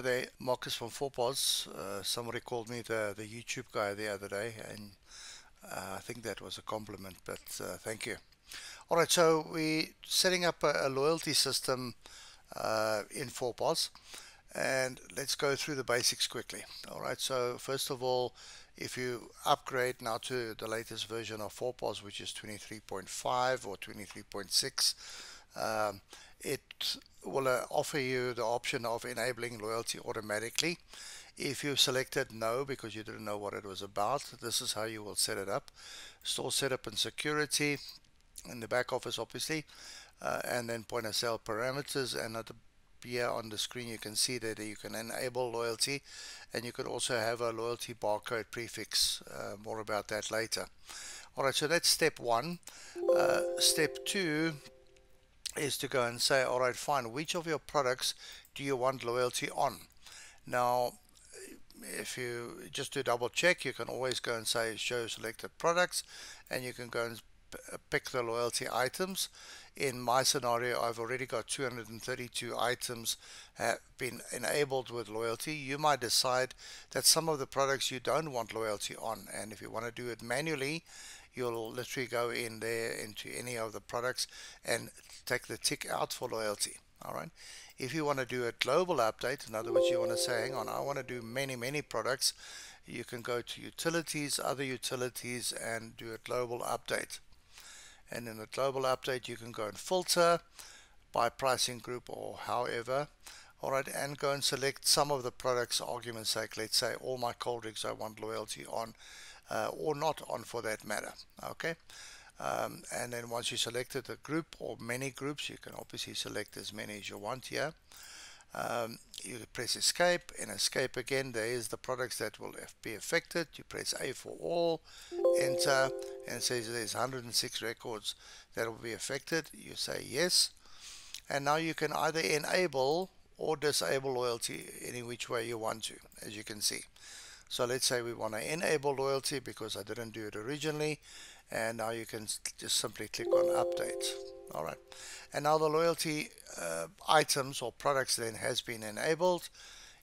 Hi there, Marcus from 4POS. Uh, somebody called me the, the YouTube guy the other day, and uh, I think that was a compliment, but uh, thank you. All right, so we're setting up a, a loyalty system uh, in 4POS, and let's go through the basics quickly. All right, so first of all, if you upgrade now to the latest version of 4POS, which is 23.5 or 23.6, um, it will uh, offer you the option of enabling loyalty automatically. If you selected no because you didn't know what it was about, this is how you will set it up. Store setup and security in the back office obviously, uh, and then point of sale parameters and at the here on the screen you can see that you can enable loyalty and you can also have a loyalty barcode prefix uh, more about that later alright so that's step one uh, step two is to go and say, all right, fine, which of your products do you want loyalty on? Now, if you just to double check, you can always go and say show selected products and you can go and uh, pick the loyalty items. In my scenario, I've already got 232 items have been enabled with loyalty. You might decide that some of the products you don't want loyalty on and if you want to do it manually, you'll literally go in there into any of the products and take the tick out for loyalty all right? If you want to do a global update in other words you want to say hang on I want to do many many products you can go to utilities other utilities and do a global update. And in the global update you can go and filter by pricing group or however alright and go and select some of the products argument's sake. Let's say all my cold drinks I want loyalty on or not on for that matter okay? Um, and then once you selected a group or many groups you can obviously select as many as you want here. Um, you press escape and escape again. There is the products that will be affected. You press A for all enter and it says there's 106 records that will be affected. You say yes. And now you can either enable or disable loyalty any which way you want to as you can see so let's say we want to enable loyalty because I didn't do it originally. And now you can just simply click on update. All right. And now the loyalty uh, items or products then has been enabled.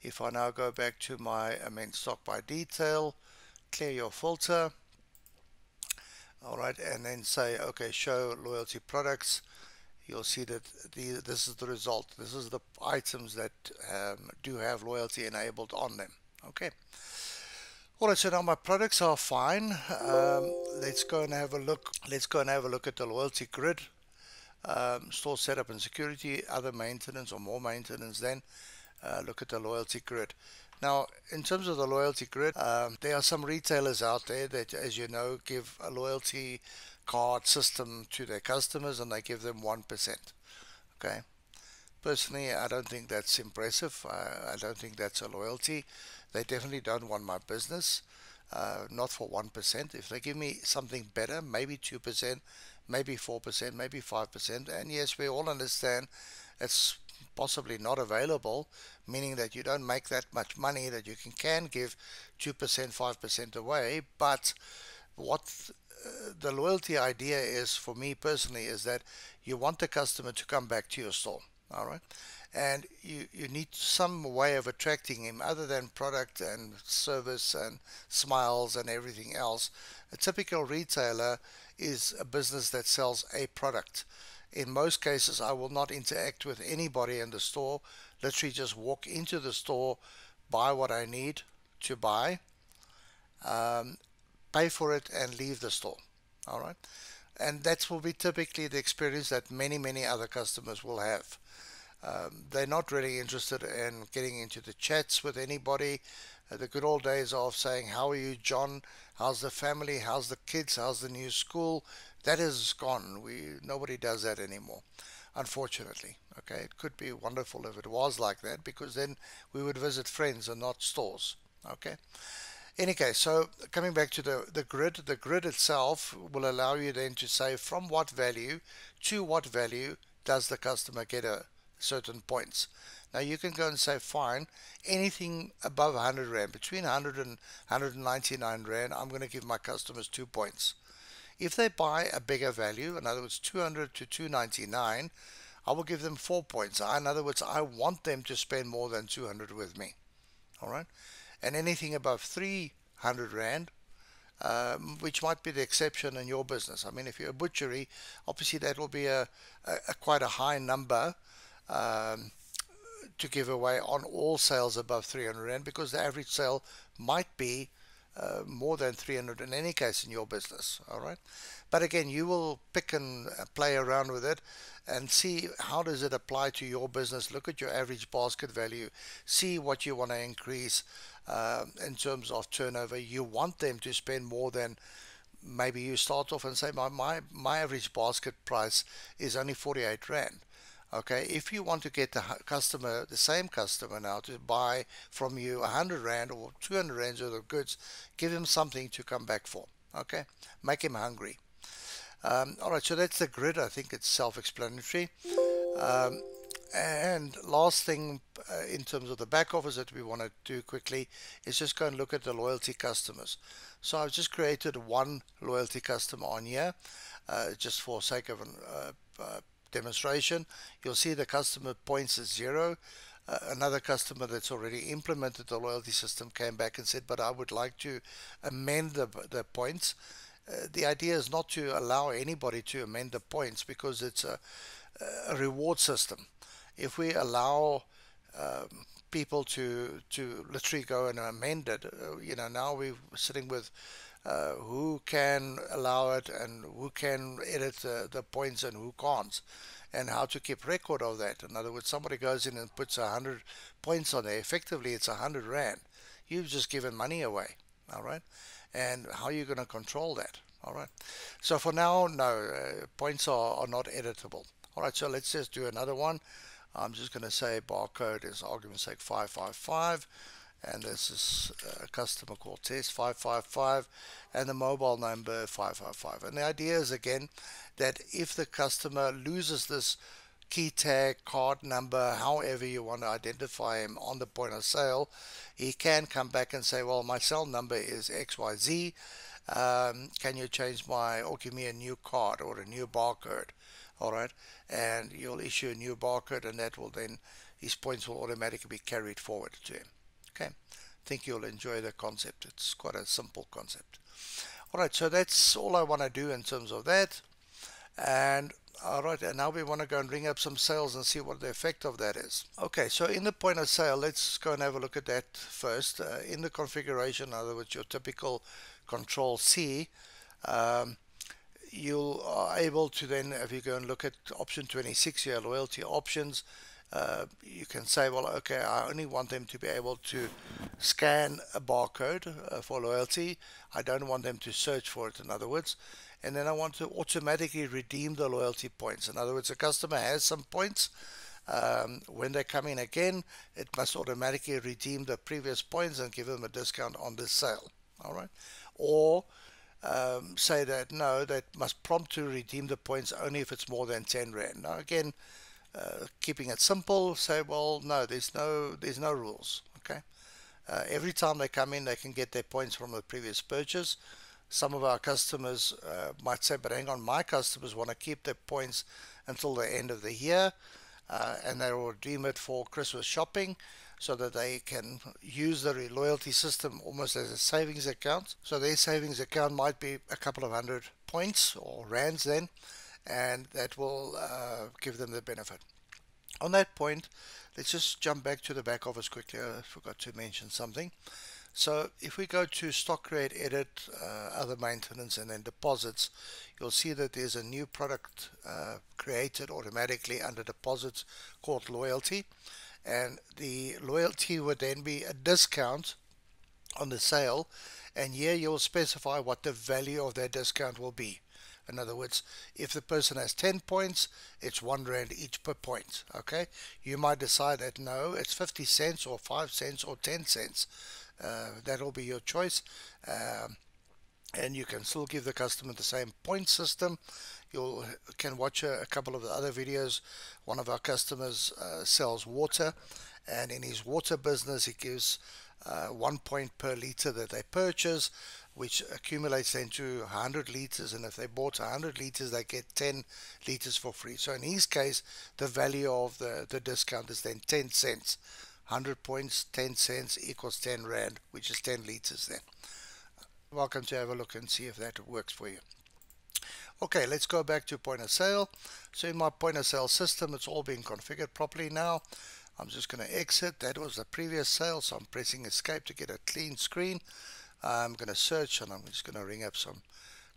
If I now go back to my amend stock by detail, clear your filter. All right. And then say, okay, show loyalty products you'll see that the, this is the result. This is the items that um, do have loyalty enabled on them. Okay. Alright, so now my products are fine. Um, let's go and have a look. Let's go and have a look at the loyalty grid. Um, store setup and security, other maintenance or more maintenance then. Uh, look at the loyalty grid. Now, in terms of the loyalty grid, um, there are some retailers out there that, as you know, give a loyalty card system to their customers and they give them 1%. Okay. Personally, I don't think that's impressive. I, I don't think that's a loyalty. They definitely don't want my business. Uh, not for 1%. If they give me something better, maybe 2%, maybe 4%, maybe 5%, and yes, we all understand it's possibly not available, meaning that you don't make that much money that you can, can give 2%, 5% away, but what uh, the loyalty idea is for me personally is that you want the customer to come back to your store all right and you you need some way of attracting him other than product and service and smiles and everything else. A typical retailer is a business that sells a product. In most cases I will not interact with anybody in the store. Literally just walk into the store buy what I need to buy um, pay for it and leave the store. All right? And that will be typically the experience that many many other customers will have um, they're not really interested in getting into the chats with anybody. Uh, the good old days of saying, How are you, John? How's the family? How's the kids? How's the new school? That is gone. We Nobody does that anymore, unfortunately. Okay, it could be wonderful if it was like that because then we would visit friends and not stores. Okay. Any case, so coming back to the, the grid, the grid itself will allow you then to say from what value to what value does the customer get a, certain points. Now you can go and say, fine, anything above 100 Rand, between 100 and 199 Rand, I'm going to give my customers two points. If they buy a bigger value, in other words 200 to 299, I will give them four points. In other words, I want them to spend more than 200 with me. All right. And anything above 300 Rand, um, which might be the exception in your business. I mean, if you're a butchery, obviously that will be a, a, a quite a high number um, to give away on all sales above 300 Rand because the average sale might be uh, more than 300 in any case in your business all right? But again you will pick and uh, play around with it and see how does it apply to your business. Look at your average basket value. See what you want to increase uh, in terms of turnover. You want them to spend more than maybe you start off and say my, my, my average basket price is only 48 rand okay? If you want to get the customer the same customer now to buy from you 100 rand or 200 rand worth of goods give him something to come back for okay? Make him hungry. Um, all right so that's the grid. I think it's self-explanatory. Um, and last thing uh, in terms of the back office that we want to do quickly is just go and look at the loyalty customers. So I've just created one loyalty customer on here uh, just for sake of an, uh, uh demonstration, you'll see the customer points at zero. Uh, another customer that's already implemented the loyalty system came back and said, but I would like to amend the, the points. Uh, the idea is not to allow anybody to amend the points because it's a, a reward system. If we allow um, people to to literally go and amend it, uh, you know, now we're sitting with uh, who can allow it and who can edit the, the points and who can't and how to keep record of that. In other words, somebody goes in and puts a hundred points on there. Effectively, it's a hundred rand. You've just given money away. All right. And how are you going to control that? All right. So for now, no, uh, points are, are not editable. All right. So let's just do another one. I'm just going to say barcode is argument's sake 555 and this is a customer called test 555 and the mobile number 555 and the idea is again that if the customer loses this key tag card number however you want to identify him on the point of sale he can come back and say well my cell number is xyz um, can you change my or give me a new card or a new barcode? All right? And you'll issue a new barcode and that will then his points will automatically be carried forward to him Okay, I think you'll enjoy the concept. It's quite a simple concept. Alright, so that's all I want to do in terms of that. And Alright, and now we want to go and ring up some sales and see what the effect of that is. Okay, so in the point of sale, let's go and have a look at that first. Uh, in the configuration, in other words, your typical control C, um, you are able to then, if you go and look at option 26 here, loyalty options, uh, you can say, well, okay, I only want them to be able to scan a barcode uh, for loyalty. I don't want them to search for it, in other words. And then I want to automatically redeem the loyalty points. In other words, a customer has some points. Um, when they come in again, it must automatically redeem the previous points and give them a discount on this sale. All right. Or um, say that no, that must prompt to redeem the points only if it's more than 10 Rand. Now, again, uh, keeping it simple, say, well, no, there's no, there's no rules. Okay. Uh, every time they come in, they can get their points from the previous purchase. Some of our customers uh, might say, but hang on, my customers want to keep their points until the end of the year, uh, and they will redeem it for Christmas shopping so that they can use the loyalty system almost as a savings account. So their savings account might be a couple of hundred points or rands then, and that will uh, give them the benefit. On that point, let's just jump back to the back office quickly. I forgot to mention something. So if we go to stock create edit uh, other maintenance and then deposits you'll see that there's a new product uh, created automatically under deposits called loyalty and the loyalty would then be a discount on the sale and here you'll specify what the value of that discount will be in other words, if the person has 10 points, it's 1 Rand each per point. Okay, you might decide that no, it's 50 cents or 5 cents or 10 cents. Uh, that'll be your choice. Um, and you can still give the customer the same point system. You can watch a, a, couple of the other videos. One of our customers uh, sells water, and in his water business, he gives uh, one point per liter that they purchase, which accumulates into 100 liters. And if they bought 100 liters, they get 10 liters for free. So in his case, the value of the, the discount is then 10 cents. 100 points, 10 cents equals 10 rand, which is 10 liters then. Welcome to have a look and see if that works for you. Okay, let's go back to point of sale. So in my point of sale system, it's all being configured properly now. I'm just going to exit. That was the previous sale, so I'm pressing escape to get a clean screen. I'm going to search and I'm just going to ring up some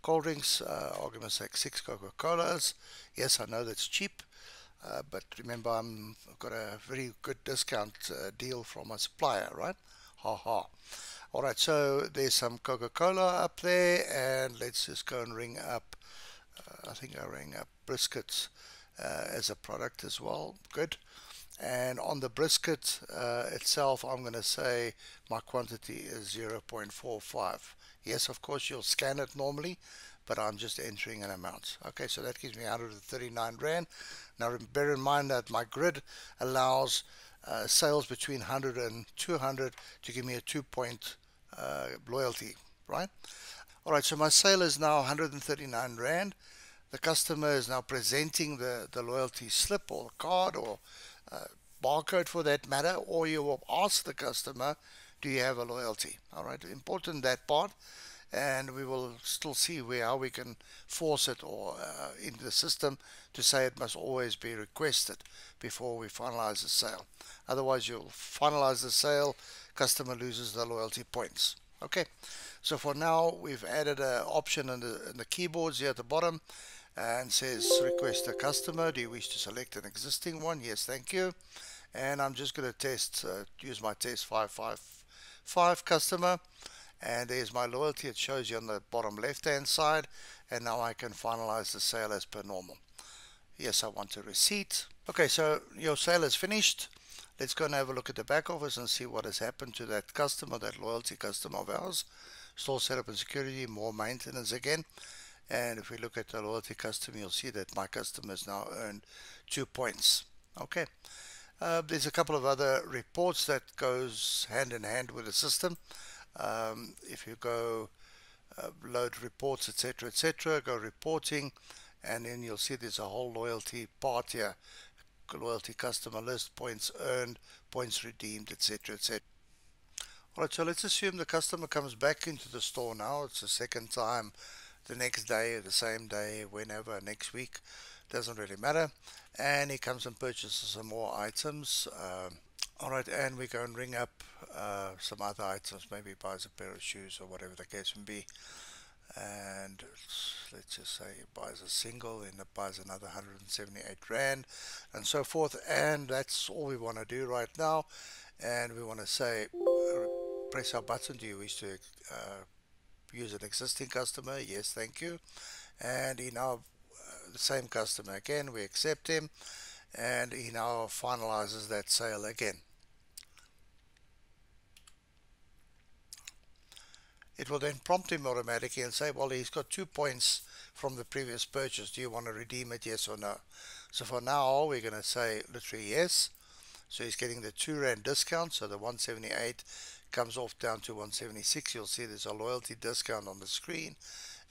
cold drinks. Uh, to say six Coca-Colas. Yes, I know that's cheap, uh, but remember I'm, I've got a very good discount uh, deal from a supplier, right? Ha ha. Alright, so there's some Coca-Cola up there, and let's just go and ring up, uh, I think I rang up briskets uh, as a product as well. Good and on the brisket uh, itself I'm going to say my quantity is 0.45 yes of course you'll scan it normally but I'm just entering an amount. Okay so that gives me 139 Rand. Now bear in mind that my grid allows uh, sales between 100 and 200 to give me a two point uh, loyalty right? Alright so my sale is now 139 Rand. The customer is now presenting the the loyalty slip or card or uh, barcode for that matter, or you will ask the customer, do you have a loyalty? All right, important that part, and we will still see where how we can force it or uh, in the system to say it must always be requested before we finalize the sale. Otherwise, you'll finalize the sale, customer loses the loyalty points. Okay, so for now we've added an option in the, in the keyboards here at the bottom and says request a customer. Do you wish to select an existing one? Yes thank you. And I'm just going to test uh, use my test 555 customer. And there's my loyalty. It shows you on the bottom left hand side. And now I can finalize the sale as per normal. Yes I want a receipt. Okay so your sale is finished. Let's go and have a look at the back office and see what has happened to that customer that loyalty customer of ours. Store setup and security more maintenance again and if we look at the loyalty customer you'll see that my customers now earned two points. Okay. Uh, there's a couple of other reports that goes hand in hand with the system. Um, if you go uh, load reports etc etc go reporting and then you'll see there's a whole loyalty part here. Loyalty customer list points earned points redeemed etc etc Alright, so let's assume the customer comes back into the store now. It's the second time the next day or the same day, whenever, next week, doesn't really matter. And he comes and purchases some more items. Um, Alright, and we go and ring up uh, some other items, maybe buys a pair of shoes or whatever the case may be. And let's just say he buys a single and it buys another 178 Rand and so forth. And that's all we want to do right now. And we want to say, press our button. Do you wish to uh, use an existing customer yes thank you. And in our uh, same customer again we accept him and he now finalizes that sale again. It will then prompt him automatically and say well he's got two points from the previous purchase. Do you want to redeem it yes or no? So for now we're going to say literally yes. So he's getting the 2 rand discount so the 178 comes off down to 176 you'll see there's a loyalty discount on the screen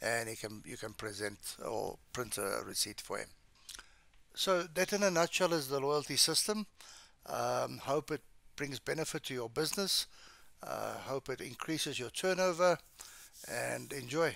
and you can you can present or print a receipt for him. So that in a nutshell is the loyalty system. Um, hope it brings benefit to your business. Uh, hope it increases your turnover and enjoy